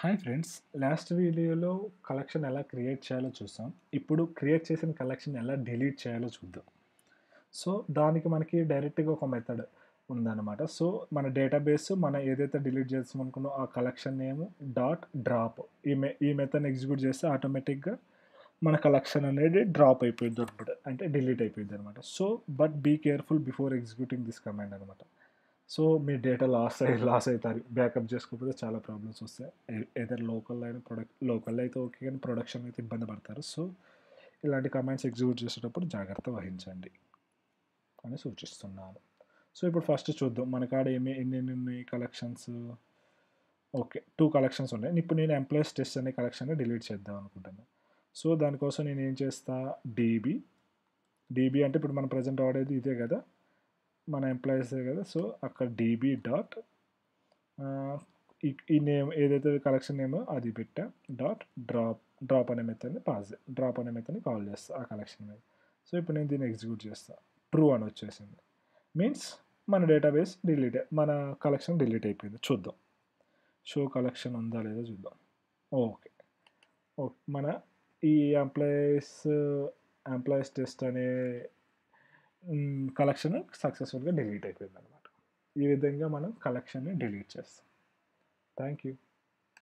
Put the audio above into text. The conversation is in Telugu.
హాయ్ ఫ్రెండ్స్ లాస్ట్ వీడియోలో కలెక్షన్ ఎలా క్రియేట్ చేయాలో చూసాం. ఇప్పుడు క్రియేట్ చేసిన కలెక్షన్ ఎలా డిలీట్ చేయాలో చూద్దాం. సో దానికి మనకి డైరెక్ట్గా ఒక మెథడ్ ఉందన్నమాట. సో మన డేటాబేస్ మనం ఏదైతే డిలీట్ చేస్తాం అనుకున్నో ఆ కలెక్షన్ నేమ్ డాట్ డ్రాప్. ఈ మె ఈ మెథడ్ని ఎగ్జిక్యూట్ చేస్తే ఆటోమేటిక్గా మన కలెక్షన్ అనేది డ్రాప్ అయిపోయింది అనమాట అంటే డిలీట్ అయిపోయింది అనమాట so but be careful before executing this command అనమాట సో మీ డేటా లాస్ అయ్యి లాస్ అవుతారు. బ్యాకప్ చేసుకోకపోతే చాలా ప్రాబ్లమ్స్ వస్తాయి. ఏదైనా లోకల్ అయినా ప్రొడక్ట్ లోకల్ అయితే ఓకే కానీ ప్రొడక్షన్ అయితే ఇబ్బంది పడతారు. సో ఇలాంటి కమాండ్స్ ఎగ్జిక్యూట్ చేసేటప్పుడు జాగ్రత్త వహించండి అని సూచిస్తున్నాను. సో ఇప్పుడు ఫస్ట్ చూద్దాం. మన కాడ ఏమి ఎన్ని ఎన్ని కలెక్షన్స్? ఓకే టూ కలెక్షన్స్ ఉన్నాయి. ఇప్పుడు నేను ఎంప్లాయీస్ టెస్ట్ అనే కలెక్షన్ని డిలీట్ చేద్దాం అనుకుంటున్నాను సో దానికోసం నేను ఏం చేస్తా? డీబీ. డీబీ అంటే ఇప్పుడు మనం ప్రజెంట్ వాడేది ఇదే కదా? మన ఎంప్లాయీసే కదా సో అక్కడ డీబీ డాట్ ఈ నేమ్ ఏదైతే కలెక్షన్ నేమో అది పెట్టా డాట్ డ్రాప్ డ్రాప్ అనే మెథడ్ని పాస్ డ్రాప్ అనే మెథడ్ని కాల్ చేస్తా ఆ కలెక్షన్ మీద. సో ఇప్పుడు నేను దీన్ని ఎగ్జిక్యూట్ చేస్తాను ట్రూ అని వచ్చేసింది. మీన్స్ మన డేటాబేస్ డిలీట్ మన కలెక్షన్ డిలీట్ అయిపోయింది. చూద్దాం. షో కలెక్షన్ ఉందా లేదా చూద్దాం. ఓకే ఓకే మన ఈ ఎంప్లాయీస్ ఎంప్లాయీస్ టెస్ట్ అనే కలెక్షన్ సక్సెస్ఫుల్గా డిలీట్ అయిపోయింది అనమాట ఈ విధంగా మనం కలెక్షన్ని డిలీట్ చేస్తాం. Thank you